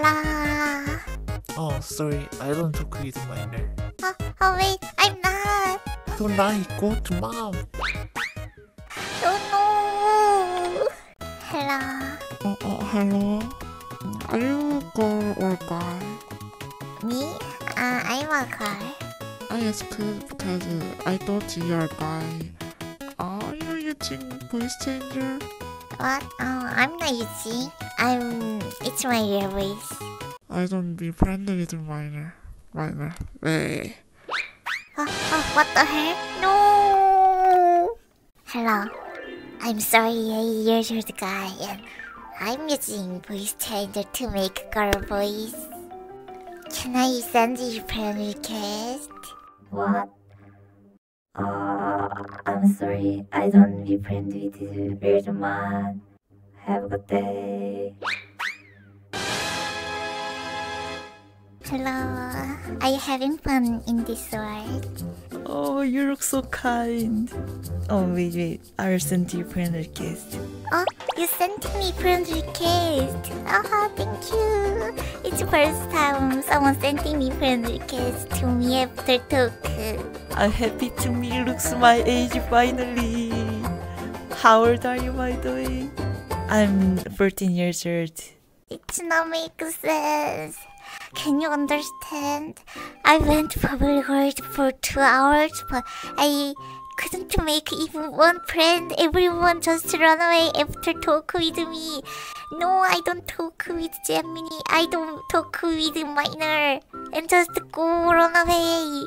Hello. Oh, sorry, I don't talk with minor. Oh, oh wait, I'm not. Tonight, go to mom. Oh no. Hello. Oh, oh, hello. Are you girl or guy? Me? Uh, I'm a girl. I asked because I thought you are guy. Are you using voice changer? What? Oh, I'm not using. I'm. It's my real voice. I don't be friendly with minor. Minor. Hey. Oh, oh, what the hell? No. Hello. I'm sorry, you're the guy, and I'm using voice changer to make girl voice. Can I send you friend request? What? Uh, I'm sorry. I don't be friend with you, weird man. Have a good day. Hello. Are you having fun in this world? Oh, you look so kind. Oh, wait, wait. I'll send you a friend request. Oh, you sent me a friend request. Oh, thank you. It's the first time someone sending me friend request to me after talk. I'm happy to meet looks my age finally. How old are you, by the way? I'm 14 years old. It's not make sense. Can you understand? I went public world for two hours, but I couldn't make even one friend. Everyone just run away after talk with me. No, I don't talk with Gemini. I don't talk with minor. And just go run away.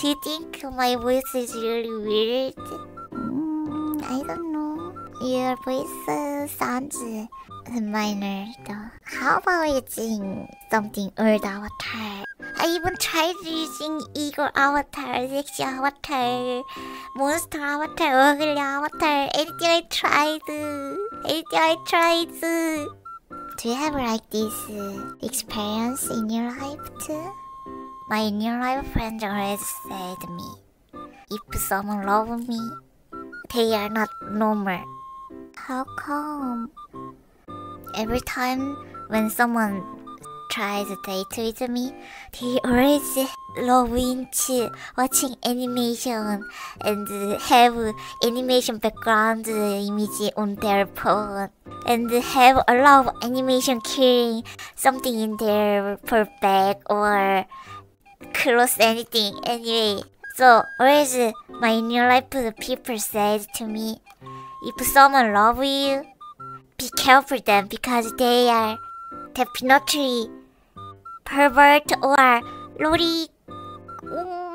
Do you think my voice is really weird? Mm, I don't know. Your voice uh, sounds minor though. How about using something old avatar? I even tried using Eagle avatar, sexy avatar, monster avatar, ugly avatar. Anything I tried. Anything I tried. Do you have like this uh, experience in your life too? My new life friends always said me, if someone loves me, they are not normal. How come? Every time when someone tries to date with me, they always love into watching animation and have animation background image on their phone and have a lot of animation killing something in their bag or close anything anyway. So always my new life people said to me, if someone love you, be careful them because they are definitely pervert or lori. Oh